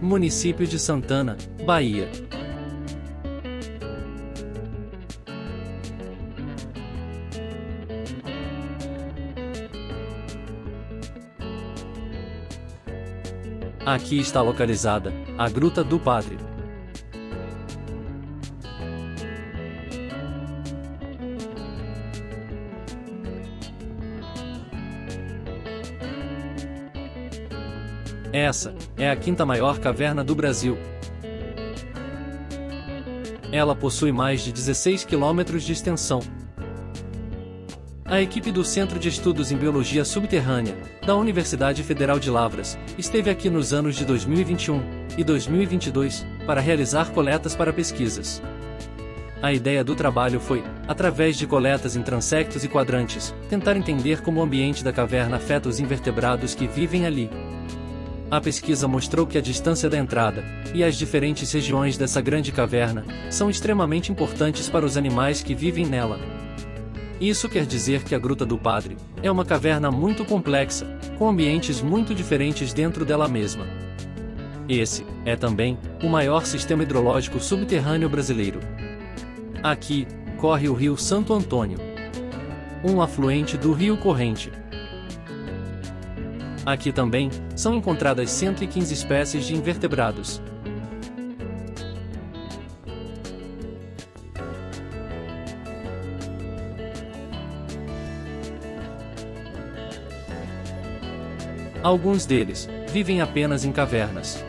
município de Santana, Bahia. Aqui está localizada a Gruta do Padre. Essa é a quinta maior caverna do Brasil. Ela possui mais de 16 quilômetros de extensão. A equipe do Centro de Estudos em Biologia Subterrânea, da Universidade Federal de Lavras, esteve aqui nos anos de 2021 e 2022 para realizar coletas para pesquisas. A ideia do trabalho foi, através de coletas em transectos e quadrantes, tentar entender como o ambiente da caverna afeta os invertebrados que vivem ali. A pesquisa mostrou que a distância da entrada e as diferentes regiões dessa grande caverna são extremamente importantes para os animais que vivem nela. Isso quer dizer que a Gruta do Padre é uma caverna muito complexa, com ambientes muito diferentes dentro dela mesma. Esse é também o maior sistema hidrológico subterrâneo brasileiro. Aqui corre o Rio Santo Antônio, um afluente do Rio Corrente, Aqui também são encontradas 115 espécies de invertebrados. Alguns deles vivem apenas em cavernas.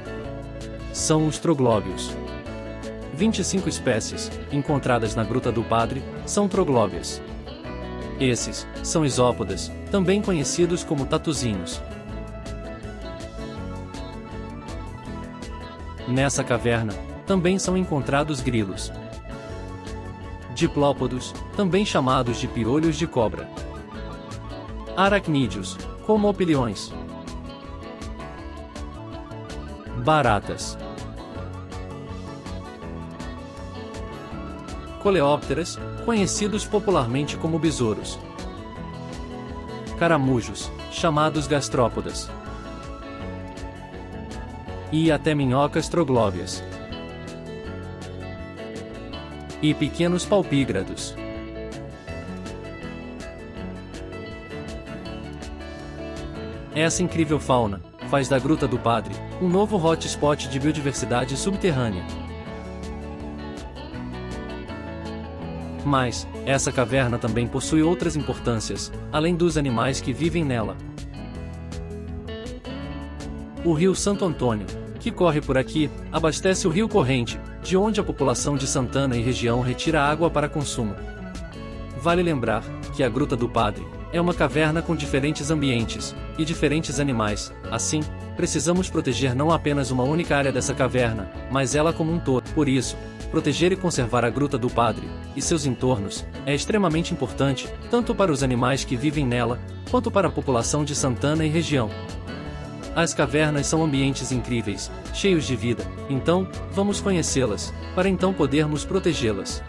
São os troglóbios. 25 espécies, encontradas na Gruta do Padre, são troglóbias. Esses são isópodas, também conhecidos como tatuzinhos. Nessa caverna, também são encontrados grilos. Diplópodos, também chamados de piolhos de cobra. Aracnídeos, como opiliões. Baratas. Coleópteras, conhecidos popularmente como besouros. Caramujos, chamados gastrópodas e até minhocas troglóbias. E pequenos palpígrados. Essa incrível fauna faz da Gruta do Padre um novo hotspot de biodiversidade subterrânea. Mas, essa caverna também possui outras importâncias, além dos animais que vivem nela. O rio Santo Antônio, que corre por aqui, abastece o rio Corrente, de onde a população de Santana e região retira água para consumo. Vale lembrar que a Gruta do Padre é uma caverna com diferentes ambientes e diferentes animais, assim, precisamos proteger não apenas uma única área dessa caverna, mas ela como um todo. Por isso, proteger e conservar a Gruta do Padre e seus entornos é extremamente importante, tanto para os animais que vivem nela, quanto para a população de Santana e região. As cavernas são ambientes incríveis, cheios de vida, então, vamos conhecê-las, para então podermos protegê-las.